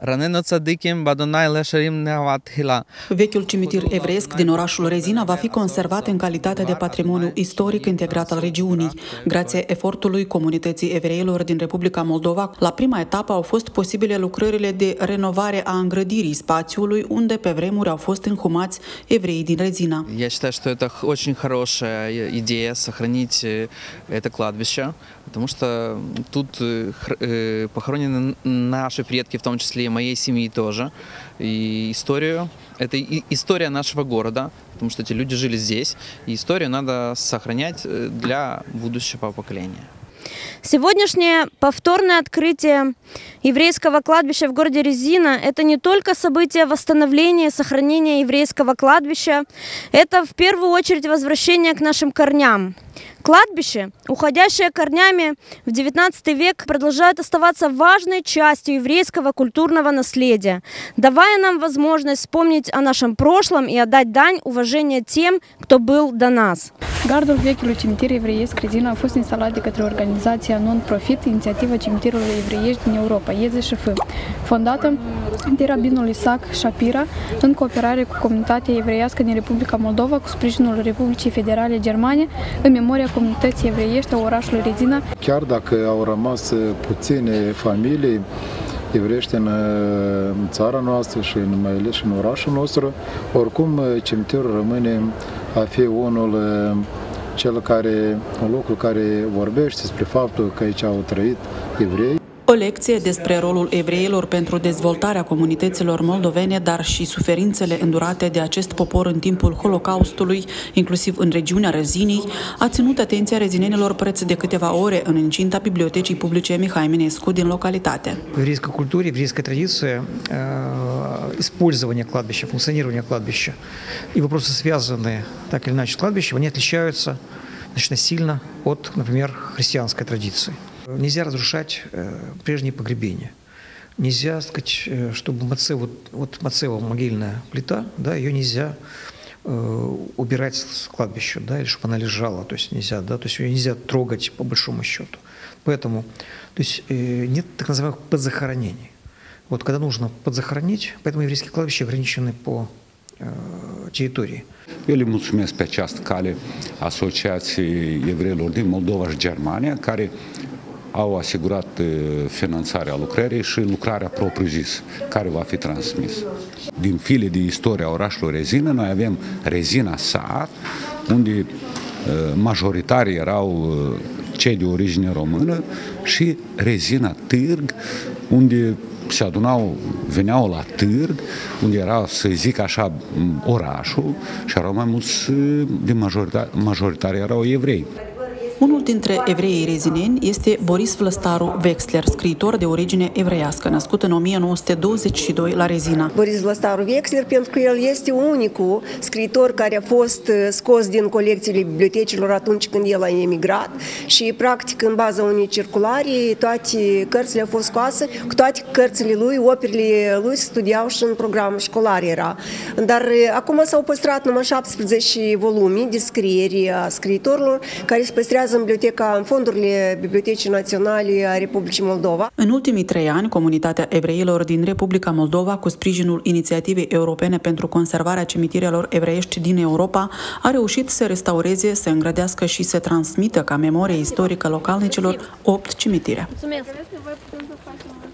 Ранено цадиким бадонай лешарим неаватхила. Vechiul cimitir evreiesc din orașul Rezina va fi conservat în calitate de patrimoniu istoric integrat al regiunii. Grație efortului comunității evreilor din Republica Moldova, la prima etapă au fost posibile lucrările de renovare a îngrădirii spațiului unde pe vremuri au fost înhumați evreii din Rezina. Я считаю, что это х- очень хорошая идея сохранить э, это кладбище, потому что тут э, хр- э, похоронены наши предки, в том числе и моей семьи тоже. И историю, это и история нашего города, потому что эти люди жили здесь, и историю надо сохранять э, для будущего поколения. Сегодняшнее повторное открытие еврейского кладбища в городе Резина – это не только событие восстановления и сохранения еврейского кладбища, это в первую очередь возвращение к нашим корням. Кладбище, уходящее корнями в XIX век, продолжает оставаться важной частью еврейского культурного наследия, давая нам возможность вспомнить о нашем прошлом и отдать дань уважения тем, кто был до нас. Gardul vechiului cimitir evreiesc Rezina a fost instalat de către organizația non-profit Inițiativa Cimitirilor Evreiești din Europa, IEZSF, fondată de rabinul Isaac Shapira în cooperare cu comunitatea evreiască din Republica Moldova cu sprijinul Republicii Federale Germane în memoria comunității evreiești a orașului Rezina. Chiar dacă au rămas uh, puține familii evreiești în uh, țara noastră și în, mai ales și în orașul nostru, oricum uh, cimitirul rămâne a fi unul uh, cel care, un lucru care vorbește despre faptul că aici au trăit evrei. O lecție despre rolul evreilor pentru dezvoltarea comunităților moldovene, dar și suferințele îndurate de acest popor în timpul Holocaustului, inclusiv în regiunea Răzinii, a ținut atenția rezinenilor preț de câteva ore în incinta Bibliotecii Publice Mihai Minescu din localitate. В еврейской культуре, в еврейской традиции э, использование кладбища, функционирование кладбища и вопросы, связанные так или иначе с кладбищем, они отличаются достаточно сильно от, например, христианской традиции. Нельзя разрушать э, прежние погребения. Нельзя, сказать, э, чтобы мацева, вот, вот мацева могильная плита, да, ее нельзя э, убирать с кладбища, да, или чтобы она лежала, то есть нельзя, да, то есть ее нельзя трогать по большому счету. Поэтому, то есть нет так называемых подзахоронений. Вот когда нужно подзахоронить, поэтому еврейские кладбища ограничены по территории. Eu le mulțumesc pe această cale Asociației Evreilor din Moldova și Germania, care au asigurat uh, finanțarea lucrării și lucrarea propriu-zis, care va fi transmis. Din file de istoria orașului Rezina, noi avem Rezina Sat, unde uh, majoritari erau uh, cei de origine română și Rezina Târg, unde se adunau, veneau la târg, unde era, să zic așa, orașul și erau mai mulți din majoritar, majoritari erau evrei. Unul dintre evreii rezineni este Boris Vlăstaru Wexler, scriitor de origine evreiască, născut în 1922 la Rezina. Boris Vlastaru Wexler, pentru că el este unicul scriitor care a fost uh, scos din colecțiile bibliotecilor atunci când el a emigrat și, practic, în baza unei circulare, toate cărțile au fost scoase, cu toate cărțile lui, operele lui se studiau și în program școlar era. Dar uh, acum s-au păstrat numai 17 volume de scrieri a scriitorilor care se păstrează în biblioteca, în fondurile Bibliotecii Naționale a Republicii Moldova. În ultimii trei ani, comunitatea evreilor din Republica Moldova, cu sprijinul inițiativei europene pentru conservarea cimitirelor evreiești din Europa, a reușit să restaureze, să îngrădească și să transmită ca memorie istorică localnicilor opt cimitire. Mulțumesc!